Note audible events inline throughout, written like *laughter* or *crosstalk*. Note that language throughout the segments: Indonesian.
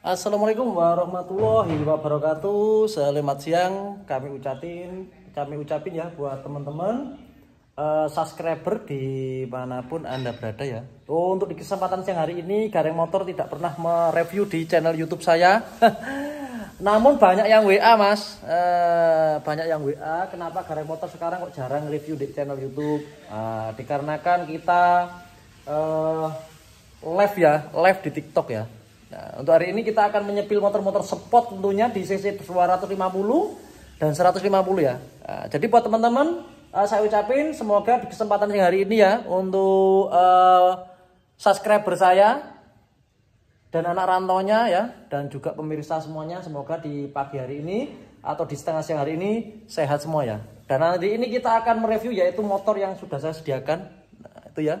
Assalamualaikum warahmatullahi wabarakatuh. Selamat siang. Kami ucapin, kami ucapin ya buat teman-teman uh, subscriber di mana pun anda berada ya. Oh, untuk di kesempatan siang hari ini Gareng Motor tidak pernah mereview di channel YouTube saya. *laughs* Namun banyak yang WA mas, uh, banyak yang WA. Kenapa Gareng Motor sekarang kok jarang review di channel YouTube? Uh, dikarenakan kita uh, live ya, live di TikTok ya Nah, untuk hari ini kita akan menyepil motor-motor sport tentunya di CC 250 dan 150 ya. Nah, jadi buat teman-teman uh, saya ucapin semoga di kesempatan yang hari ini ya untuk uh, subscriber saya dan anak rantaunya ya dan juga pemirsa semuanya semoga di pagi hari ini atau di setengah siang hari ini sehat semua ya. Dan nanti ini kita akan mereview yaitu motor yang sudah saya sediakan. Nah, itu ya.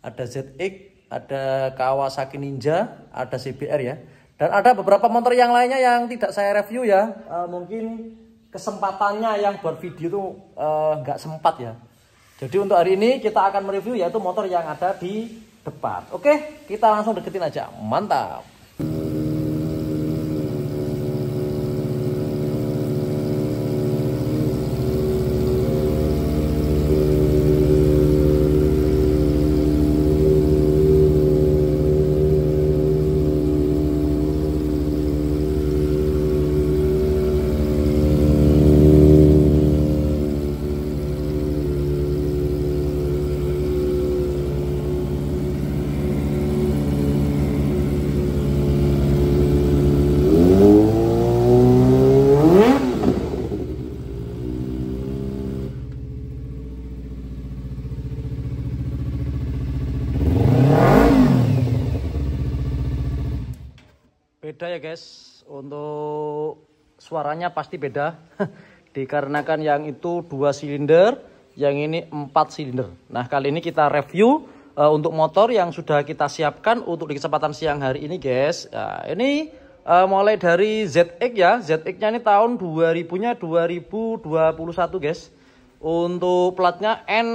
Ada ZX ada Kawasaki Ninja, ada CBR ya. Dan ada beberapa motor yang lainnya yang tidak saya review ya. Uh, mungkin kesempatannya yang buat video itu uh, nggak sempat ya. Jadi untuk hari ini kita akan mereview yaitu motor yang ada di depan. Oke, kita langsung deketin aja. Mantap. beda ya guys. Untuk suaranya pasti beda. *laughs* Dikarenakan yang itu dua silinder yang ini empat silinder. Nah kali ini kita review uh, untuk motor yang sudah kita siapkan untuk di kesempatan siang hari ini guys. Nah, ini uh, mulai dari ZX ya. ZX nya ini tahun 2000 nya 2021 guys. Untuk platnya N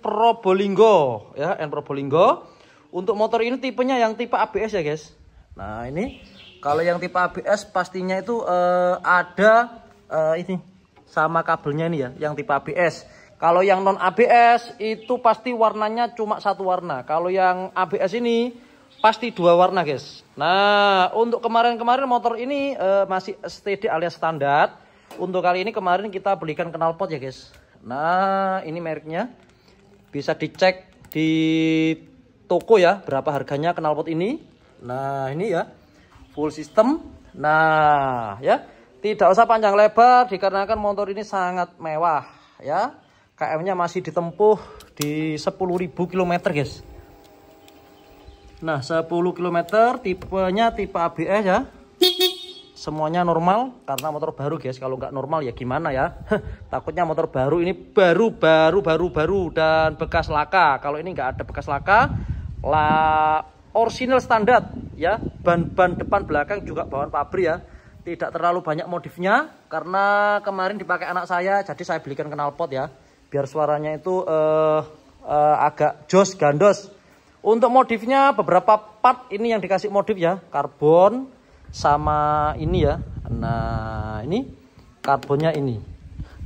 Probolinggo ya N Probolinggo untuk motor ini tipenya yang tipe ABS ya guys. Nah ini kalau yang tipe ABS pastinya itu uh, ada uh, ini sama kabelnya ini ya, yang tipe ABS. Kalau yang non ABS itu pasti warnanya cuma satu warna. Kalau yang ABS ini pasti dua warna, guys. Nah, untuk kemarin-kemarin motor ini uh, masih STD alias standar. Untuk kali ini kemarin kita belikan knalpot ya, guys. Nah, ini mereknya. Bisa dicek di toko ya, berapa harganya knalpot ini. Nah, ini ya full system. Nah, ya. Tidak usah panjang lebar dikarenakan motor ini sangat mewah, ya. KM-nya masih ditempuh di 10.000 km, guys. Nah, 10 km tipenya tipe ABS ya. Semuanya normal karena motor baru, guys. Kalau nggak normal ya gimana ya? Takutnya motor baru ini baru baru baru baru dan bekas laka. Kalau ini nggak ada bekas laka, lah original standar ya. Ban-ban depan belakang juga bawaan pabrik ya. Tidak terlalu banyak modifnya karena kemarin dipakai anak saya jadi saya belikan knalpot ya. Biar suaranya itu uh, uh, agak jos gandos. Untuk modifnya beberapa part ini yang dikasih modif ya. Karbon sama ini ya. Nah ini karbonnya ini.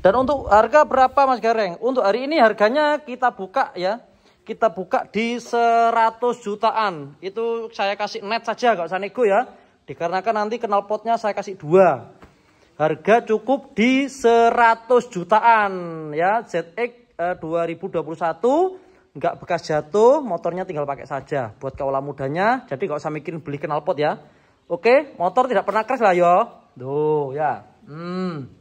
Dan untuk harga berapa Mas Gareng? Untuk hari ini harganya kita buka ya kita buka di 100 jutaan. Itu saya kasih net saja, gak usah nego ya. Dikarenakan nanti knalpotnya saya kasih dua. Harga cukup di 100 jutaan ya. ZX eh, 2021 nggak bekas jatuh, motornya tinggal pakai saja. Buat kaula mudanya, jadi gak usah mikirin beli knalpot ya. Oke, motor tidak pernah crash lah yo. Tuh ya. Hmm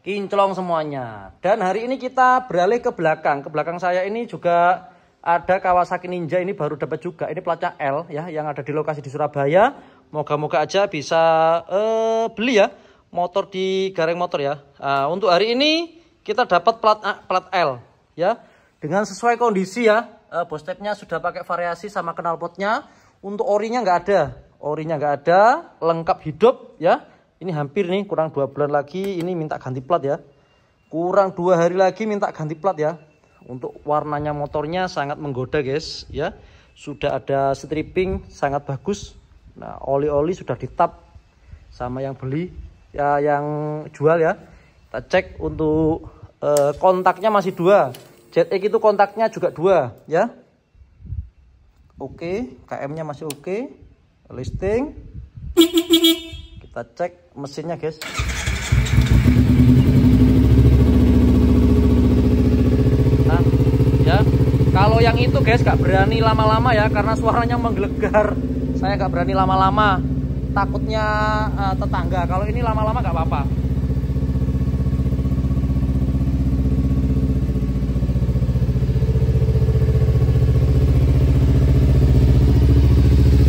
kinclong semuanya. Dan hari ini kita beralih ke belakang. Ke belakang saya ini juga ada Kawasaki Ninja ini baru dapat juga. Ini platnya L ya yang ada di lokasi di Surabaya. Moga-moga aja bisa uh, beli ya motor di Gareng Motor ya. Nah, untuk hari ini kita dapat plat plat L ya dengan sesuai kondisi ya. Uh, bos stepnya sudah pakai variasi sama knalpotnya. Untuk orinya nggak ada, orinya nggak ada, lengkap hidup ya ini hampir nih kurang dua bulan lagi ini minta ganti plat ya. Kurang dua hari lagi minta ganti plat ya. Untuk warnanya motornya sangat menggoda guys ya. Sudah ada stripping sangat bagus. Nah, oli-oli sudah ditap sama yang beli ya yang jual ya. Kita cek untuk uh, kontaknya masih dua. ZX itu kontaknya juga dua ya. Oke, KM-nya masih oke. Listing. Kita cek mesinnya, guys. Nah, ya. Kalau yang itu guys gak berani lama-lama ya karena suaranya menggelegar. Saya gak berani lama-lama takutnya uh, tetangga kalau ini lama-lama nggak apa-apa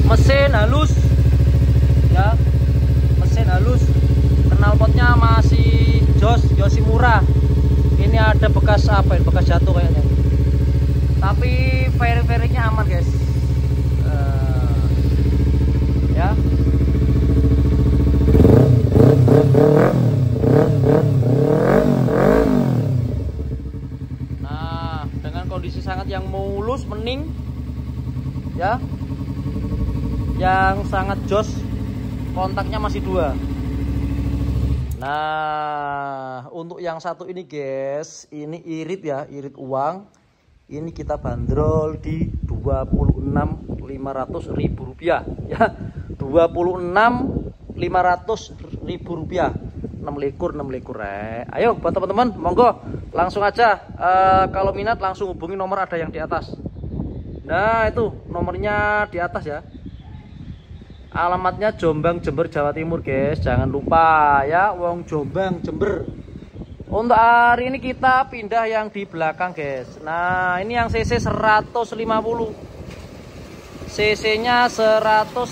mesin halus ya mesin halus knalpotnya masih jos josi murah. Ini ada bekas apa ya? Bekas jatuh kayaknya. Tapi fairing-fairingnya aman guys. Uh, ya. Nah, dengan kondisi sangat yang mulus, mening, ya, yang sangat jos, kontaknya masih dua. Nah, untuk yang satu ini guys, ini irit ya, irit uang. Ini kita bandrol di 26.500 ribu rupiah ya. 26 500 ribu rupiah 6 likur 6 likur eh. ayo buat teman-teman monggo langsung aja uh, kalau minat langsung hubungi nomor ada yang di atas nah itu nomornya di atas ya alamatnya Jombang Jember Jawa Timur guys. Jangan lupa ya Wong Jombang Jember. Untuk hari ini kita pindah yang di belakang guys. Nah ini yang cc 150 cc nya 150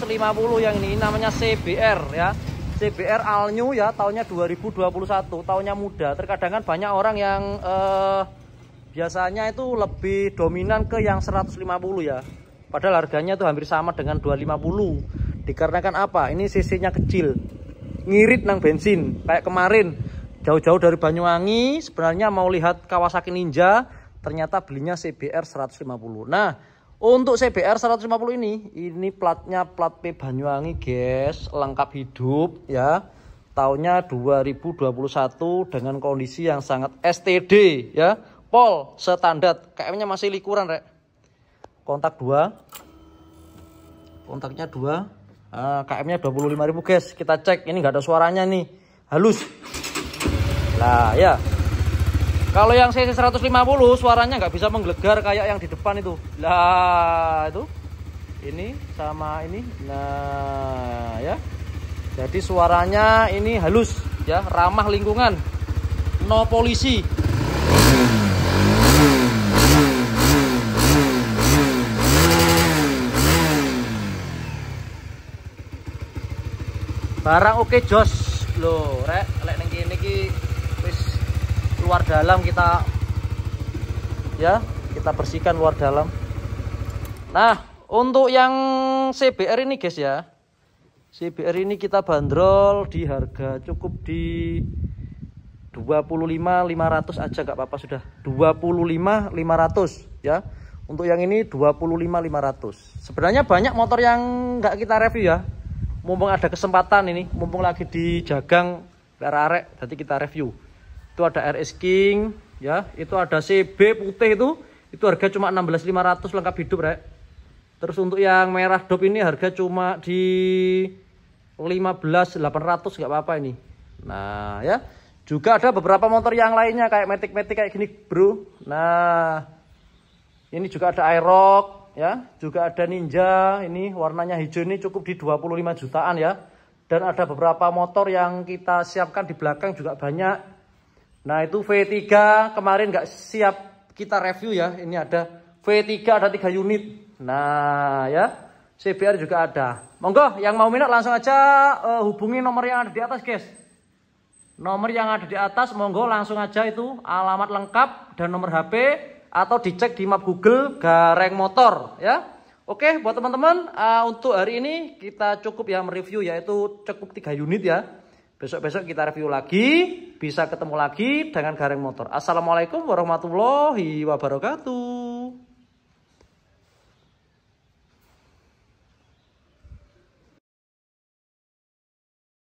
yang ini namanya CBR ya. CBR all new ya tahunnya 2021 tahunnya muda. Terkadang kan banyak orang yang eh, biasanya itu lebih dominan ke yang 150 ya. Padahal harganya itu hampir sama dengan 250 dikarenakan apa? Ini cc nya kecil. Ngirit nang bensin. Kayak kemarin. Jauh-jauh dari Banyuwangi sebenarnya mau lihat Kawasaki Ninja ternyata belinya CBR 150 nah untuk CBR 150 ini ini platnya plat P Banyuwangi guys. Lengkap hidup ya. Tahunnya 2021 dengan kondisi yang sangat STD ya. Pol standar. KM nya masih likuran rek. Kontak 2 kontaknya 2 nah, KM nya 25.000 guys. Kita cek ini nggak ada suaranya nih. Halus. Nah ya. Kalau yang CC 150 suaranya nggak bisa menggelegar kayak yang di depan itu. Lah itu. Ini sama ini. Nah ya. Jadi suaranya ini halus ya. Ramah lingkungan. No polisi Barang oke jos. Loh rek lek neng kene iki luar dalam kita ya kita bersihkan luar dalam. Nah untuk yang CBR ini guys ya. CBR ini kita bandrol di harga cukup di 25.500 aja nggak apa-apa sudah. 25.500 ya. Untuk yang ini 25.500 sebenarnya banyak motor yang nggak kita review ya mumpung ada kesempatan ini mumpung lagi di jagang arek nanti kita review. Itu ada RS King ya itu ada CB putih itu itu harga cuma 16.500 lengkap hidup rek. Terus untuk yang merah dop ini harga cuma di 15.800 nggak apa-apa ini. Nah ya juga ada beberapa motor yang lainnya kayak Matic-Matic kayak gini bro. Nah ini juga ada Aerox ya juga ada Ninja ini warnanya hijau ini cukup di 25 jutaan ya dan ada beberapa motor yang kita siapkan di belakang juga banyak Nah itu V3 kemarin nggak siap kita review ya. Ini ada V3 ada 3 unit. Nah ya CBR juga ada. Monggo yang mau minat langsung aja uh, hubungi nomor yang ada di atas guys. Nomor yang ada di atas monggo langsung aja itu alamat lengkap dan nomor HP atau dicek di map Google Gareng Motor ya. Oke buat teman-teman uh, untuk hari ini kita cukup ya mereview yaitu cukup 3 unit ya. Besok-besok kita review lagi, bisa ketemu lagi dengan Gareng Motor. Assalamualaikum warahmatullahi wabarakatuh.